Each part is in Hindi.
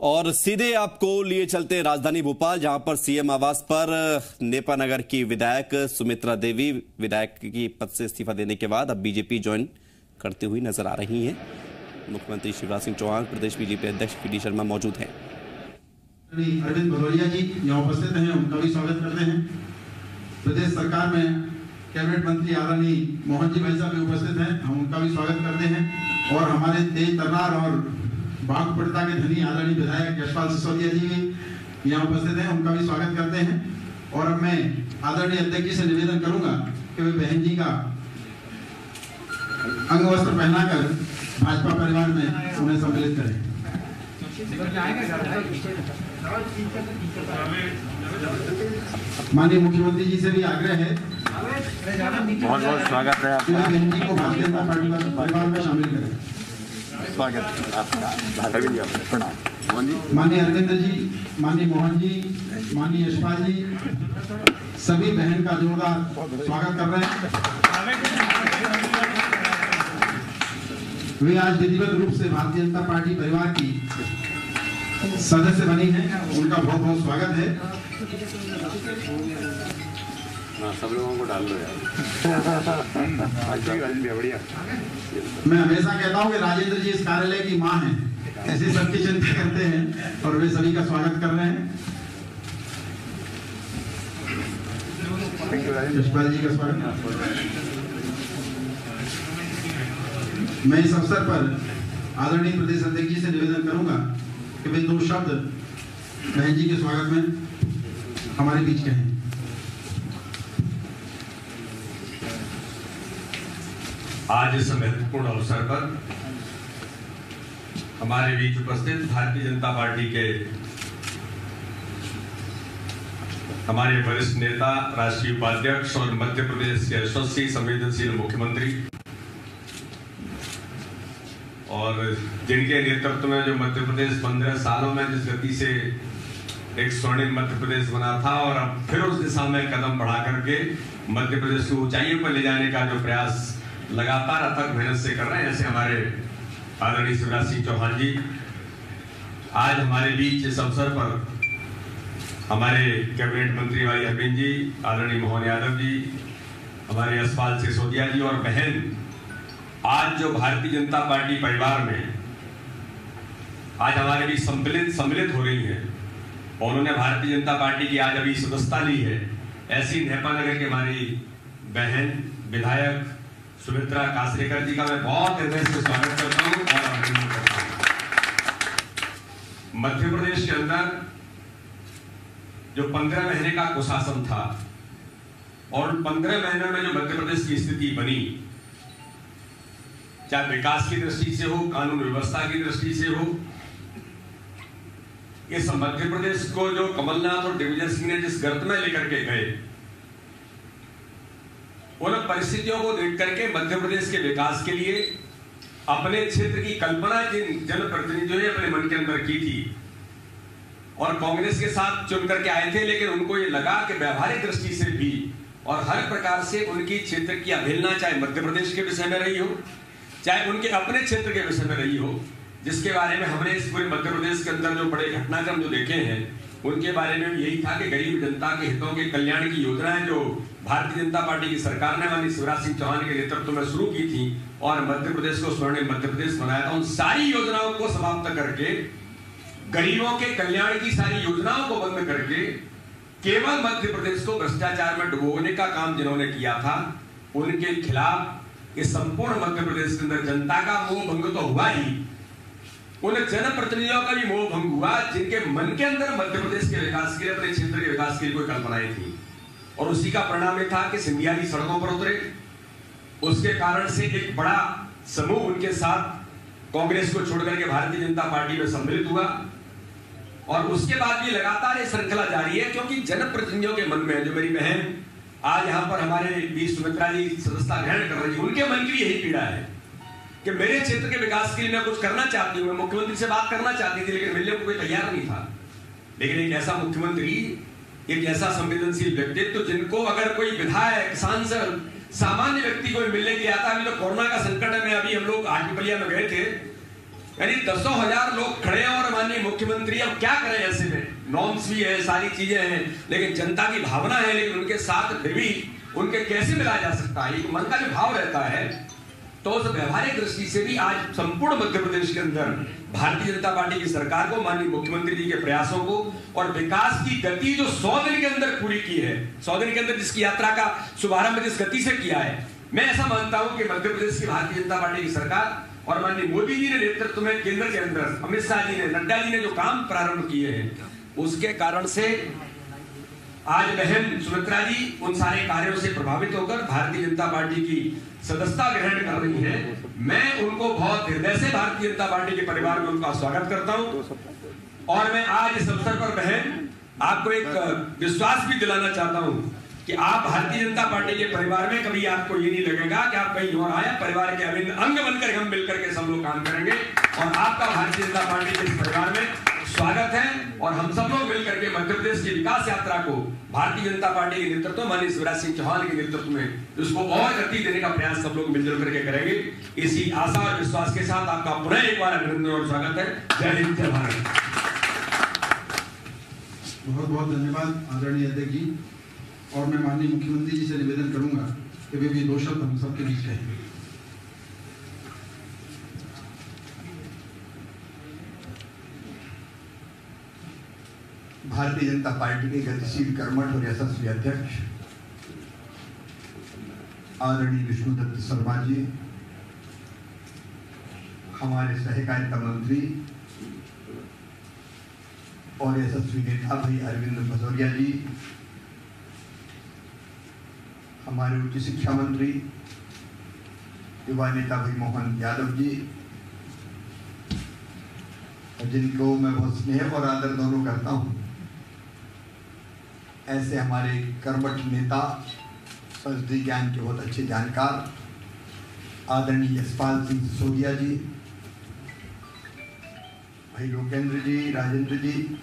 और सीधे आपको लिए चलते राजधानी भोपाल, जहाँ पर सीएम आवास पर नेपा नगर की विधायक सुमित्रा देवी विधायक की पद से इस्तीफा देने के बाद अब बीजेपी ज्वाइन करते हुए नज़र आ रही हैं। मुख्यमंत्री शिवराज सिंह चौहान, प्रदेश बीजेपी अध्यक्ष पी शर्मा मौजूद हैं। अरविंद भदौरिया जी, यहाँ उपस्थित हैं, उनका भी स्वागत करते हैं। प्रदेश सरकार में कैबिनेट मंत्री आदरणीय मोहन जी भाई साहब उपस्थित हैं, हम उनका भी स्वागत करते हैं। और हमारे तेज तर्रार और बागपड़ता के धनी आदरणीय विधायक यशपाल सिसोदिया जी भी यहाँ उपस्थित हैं उनका भी स्वागत करते हैं। और अब मैं आदरणीय अध्यक्ष जी से निवेदन करूँगा कि वे बहन जी का अंग वस्त्र पहनाकर भाजपा परिवार में उन्हें सम्मिलित करें। माननीय मुख्यमंत्री जी से भी आग्रह है। बहुत बहुत स्वागत है आपका। बहन जी को भारतीय जनता पार्टी का परिवार में शामिल करें। स्वागत प्रणाम माननीय अरविंद जी, माननीय मोहन जी, माननीय यशपाल जी, सभी बहन का जोरदार स्वागत कर रहे हैं। वे आज विधिवत रूप से भारतीय जनता पार्टी परिवार की सदस्य बनी हैं। उनका बहुत बहुत स्वागत है। हाँ सब लोगों को डाल दो यार। बढ़िया मैं हमेशा कहता हूँ कि राजेंद्र जी इस कार्यालय की माँ है। ऐसे सबकी चिंता करते हैं और वे सभी का स्वागत कर रहे हैं। यशपाल जी का स्वागत। मैं इस अवसर पर आदरणीय प्रदेश अध्यक्ष जी से निवेदन करूँगा कि वे दो शब्द बहन जी के स्वागत में हमारे बीच कहें। आज इस महत्वपूर्ण अवसर पर हमारे बीच उपस्थित भारतीय जनता पार्टी के हमारे वरिष्ठ नेता, राष्ट्रीय उपाध्यक्ष और मध्य प्रदेश के यशस्वी संवेदनशील मुख्यमंत्री और जिनके नेतृत्व में जो मध्य प्रदेश पंद्रह सालों में जिस गति से एक स्वर्णिम मध्य प्रदेश बना था और अब फिर उस दिशा में कदम बढ़ा करके मध्य प्रदेश को ऊंचाइयों पर ले जाने का जो प्रयास लगातार अथक मेहनत से कर रहे हैं ऐसे हमारे आदरणीय शिवराज सिंह चौहान जी। आज हमारे बीच इस अवसर पर हमारे कैबिनेट मंत्री भाई अरविंद जी, आदरणीय मोहन यादव जी, हमारे यशपाल सिसोदिया जी और बहन, आज जो भारतीय जनता पार्टी परिवार में आज हमारे बीच सम्मिलित सम्मिलित हो रही है, और उन्होंने भारतीय जनता पार्टी की आज अभी सदस्यता ली है, ऐसी नेपा नगर के हमारी बहन, विधायक सुमित्रा कासरेकर जी का मैं बहुत हृदय से स्वागत करता हूँ और अभिनंदन करता हूँ। मध्य प्रदेश के अंदर जो पंद्रह महीने का कुशासन था और पंद्रह महीनों में जो मध्य प्रदेश की स्थिति बनी, चाहे विकास की दृष्टि से हो, कानून व्यवस्था की दृष्टि से हो, इस मध्य प्रदेश को जो कमलनाथ और दिग्विजय सिंह ने जिस गर्त में लेकर के गए उन परिस्थितियों को देख करके मध्य प्रदेश के विकास के लिए अपने क्षेत्र की कल्पना जिन जनप्रतिनिधियों ने अपने मन के अंदर की थी और कांग्रेस के साथ चुन करके आए थे, लेकिन उनको ये लगा कि व्यवहारिक दृष्टि से भी और हर प्रकार से उनकी क्षेत्र की अवहेलना चाहे मध्य प्रदेश के विषय में रही हो, चाहे उनके अपने क्षेत्र के विषय में रही हो, जिसके बारे में हमने इस पूरे मध्य प्रदेश के अंदर जो बड़े घटनाक्रम जो देखे हैं उनके बारे में यही था कि गरीब जनता के हितों के कल्याण की योजनाएँ जो भारतीय जनता पार्टी की सरकार ने माननीय शिवराज सिंह चौहान के नेतृत्व में शुरू की थी और मध्य प्रदेश को स्वर्णिम मध्य प्रदेश बनाया था। उन सारी योजनाओं को समाप्त करके, गरीबों के कल्याण की सारी योजनाओं को बंद करके, केवल मध्य प्रदेश को भ्रष्टाचार में डुबोने का काम जिन्होंने किया था, उनके खिलाफ इस संपूर्ण मध्य प्रदेश के अंदर जनता का मोह भंग तो हुआ ही उन जनप्रतिनिधियों का भी मोह भंग हुआ, जिनके मन के अंदर मध्य प्रदेश के विकास के लिए, अपने क्षेत्र के विकास के लिए कोई कल्पनाएँ थी। और उसी का परिणाम यह था कि सिंधियाली सड़कों पर उतरे। उसके कारण से एक बड़ा समूह उनके साथ कांग्रेस को छोड़कर के भारतीय जनता पार्टी में सम्मिलित हुआ। और उसके बाद भी लगातार ये श्रृंखला जारी है, क्योंकि जनप्रतिनिधियों के मन में जो मेरी बहन आज यहाँ पर हमारे बी सुमित्रा जी सदस्यता ग्रहण कर रही है, उनके मन की भी यही पीड़ा है। कि मेरे क्षेत्र के विकास के लिए मैं कुछ करना चाहती हूँ, मैं मुख्यमंत्री से बात करना चाहती थी, लेकिन मिलने को कोई तैयार नहीं था। लेकिन एक ऐसा मुख्यमंत्री, एक ऐसा संवेदनशील व्यक्तित्व जिनको अगर कोई विधायक, सांसद, सामान्य व्यक्ति को मिलने के लिए आता अभी तो कोरोना का संकट है, मैं अभी हम लोग आठपलिया में गए थे। यानी दसों हज़ार लोग खड़े हैं और माननीय मुख्यमंत्री, अब क्या करें ऐसे में? नॉर्म्स भी है, सारी चीज़ें हैं, लेकिन जनता की भावना है, लेकिन उनके साथ फिर भी, उनके कैसे मिलाया जा सकता है? मन का जो भाव रहता है तो व्यवहारिक दृष्टि से भी आज संपूर्ण मध्य प्रदेश के अंदर भारतीय जनता पार्टी की सरकार को, माननीय मुख्यमंत्री जी के प्रयासों को और विकास की गति जो सौ दिन के अंदर पूरी की है, सौ दिन के अंदर जिसकी यात्रा का शुभारंभ जिस गति से किया है, मैं ऐसा मानता हूँ कि मध्य प्रदेश की भारतीय जनता पार्टी की सरकार और माननीय मोदी जी ने नेतृत्व में केंद्र के अंदर, अमित शाह जी ने, नड्डा जी ने जो काम प्रारंभ किए हैं, उसके कारण से आज बहन सुमित्रा जी उन सारे कार्यों से प्रभावित होकर भारतीय जनता पार्टी की सदस्यता ग्रहण कर रही है। मैं उनको बहुत हृदय से भारतीय जनता पार्टी के परिवार में उनका स्वागत करता हूँ। और मैं आज इस अवसर पर बहन आपको एक विश्वास भी दिलाना चाहता हूँ कि आप भारतीय जनता पार्टी के परिवार में कभी आपको ये नहीं लगेगा कि आप कहीं और आए, परिवार के अभिन्न अंग बनकर हम मिलकर के सब लोग काम करेंगे। और आपका भारतीय जनता पार्टी के परिवार में स्वागत है और हम सब लोग मिलकर के मध्य प्रदेश की विकास यात्रा को भारतीय जनता पार्टी के नेतृत्व माननीय शिवराज सिंह चौहान के नेतृत्व में उसको और गति देने का प्रयास सब लोग मिलजुल करके करेंगे। इसी आशा और विश्वास के साथ आपका पुनः एक बार अभिनंदन और स्वागत है। जय हिंद, जय भारत। बहुत बहुत धन्यवाद आदरणीय अध्यक्ष जी। और मैं माननीय मुख्यमंत्री जी से निवेदन करूँगा कि वे भी दो शब्द हम सबके बीच कहें। भारतीय जनता पार्टी के गतिशील कर्मठ और यशस्वी अध्यक्ष आदरणीय विष्णुदत्त शर्मा जी हमारे सहकारिता मंत्री और यशस्वी नेता भाई अरविंद भदौरिया जी, हमारे उच्च शिक्षा मंत्री, युवा नेता भाई मोहन यादव जी जिनको मैं बहुत स्नेह और आदर दोनों करता हूँ। ऐसे हमारे कर्मठ नेता संसदीय ज्ञान के बहुत अच्छे जानकार, आदरणीय यशपाल सिंह सिसोदिया जी, भाई लोकेंद्र जी, राजेंद्र जी,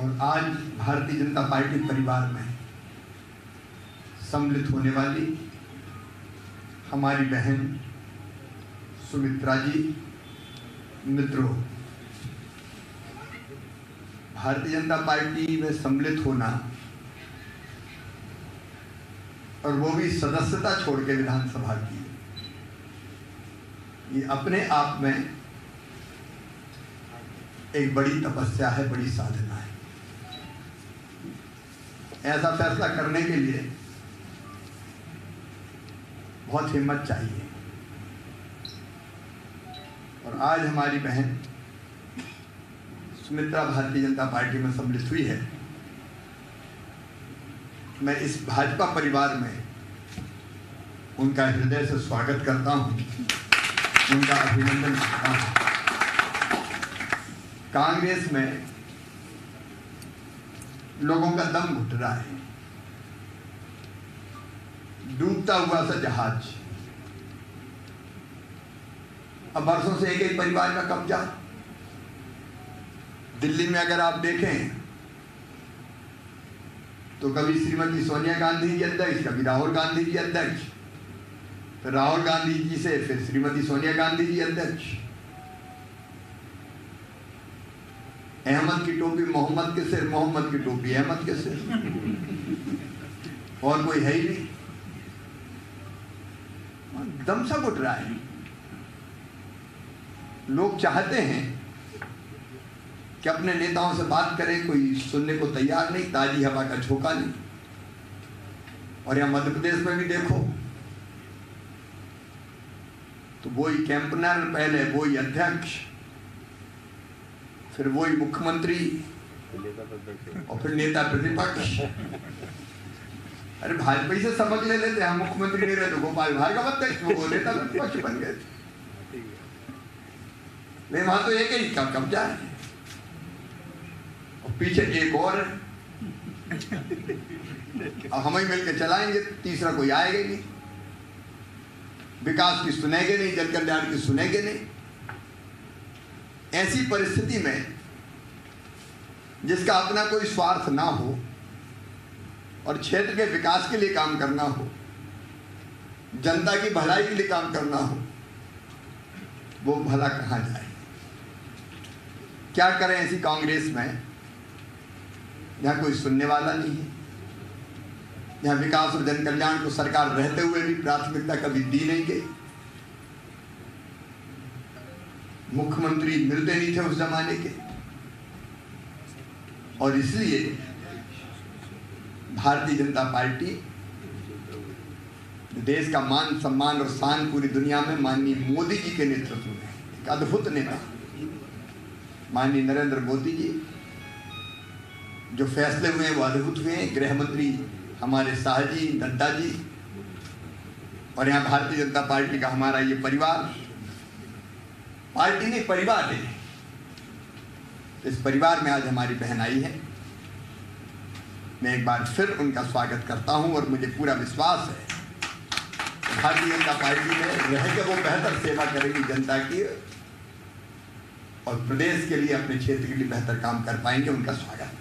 और आज भारतीय जनता पार्टी परिवार में सम्मिलित होने वाली हमारी बहन सुमित्रा जी, मित्रों भारतीय जनता पार्टी में सम्मिलित होना और वो भी सदस्यता छोड़ के विधानसभा की, ये अपने आप में एक बड़ी तपस्या है, बड़ी साधना है। ऐसा फैसला करने के लिए बहुत हिम्मत चाहिए। और आज हमारी बहन सुमित्रा भारतीय जनता पार्टी में सम्मिलित हुई है। मैं इस भाजपा परिवार में उनका हृदय से स्वागत करता हूँ। उनका अभिनंदन करता हूँ। कांग्रेस में लोगों का दम घुट रहा है। डूबता हुआ सा जहाज़। अब बरसों से एक एक परिवार का कब्जा। दिल्ली में अगर आप देखें तो कभी श्रीमती सोनिया गांधी जी अध्यक्ष, कभी राहुल गांधी जी अध्यक्ष। फिर राहुल गांधी जी से फिर श्रीमती सोनिया गांधी जी अध्यक्ष। अहमद की टोपी मोहम्मद के सिर, मोहम्मद की टोपी अहमद के सिर। और कोई है ही नहीं। दम सा उठ रहा है। लोग चाहते हैं कि अपने नेताओं से बात करें कोई सुनने को तैयार नहीं ताजी हवा का झोंका नहीं। और यहाँ मध्य प्रदेश में भी देखो तो वही कैंपनर पहले वही अध्यक्ष फिर वही मुख्यमंत्री और फिर नेता प्रतिपक्ष। अरे भाजपा से समझ ले लेते हम मुख्यमंत्री नहीं रहे तो गोपाल भार्गव अध्यक्ष वो नेता प्रतिपक्ष बन गए। नहीं वहाँ तो एक ही कब्जा है और पीछे एक और है। हम ही मिलकर चलाएँगे, तीसरा कोई आएगा नहीं। विकास की सुनेंगे नहीं, जन कल्याण की सुनेंगे नहीं। ऐसी परिस्थिति में, जिसका अपना कोई स्वार्थ ना हो, और क्षेत्र के विकास के लिए काम करना हो, जनता की भलाई के लिए काम करना हो, वो भला कहाँ जाए? क्या करें ऐसी कांग्रेस में? यहाँ कोई सुनने वाला नहीं है। यहाँ विकास और जन कल्याण को सरकार रहते हुए भी प्राथमिकता कभी दी नहीं गई। मुख्यमंत्री मिलते नहीं थे उस जमाने के। और इसलिए भारतीय जनता पार्टी देश का मान सम्मान और शान पूरी दुनिया में माननीय मोदी जी के नेतृत्व में एक अद्भुत नेता। माननीय नरेंद्र मोदी जी जो फैसले हुए वो अद्भुत हुए गृह मंत्री हमारे शाह जी नड्डा जी, और यहाँ भारतीय जनता पार्टी का हमारा ये परिवार। पार्टी नहीं परिवार है इस परिवार में आज हमारी बहन आई है। मैं एक बार फिर उनका स्वागत करता हूँ और मुझे पूरा विश्वास है। भारतीय जनता पार्टी में रह के वो बेहतर सेवा करेगी जनता की और प्रदेश के लिए अपने क्षेत्र के लिए बेहतर काम कर पाएँगे, उनका स्वागत।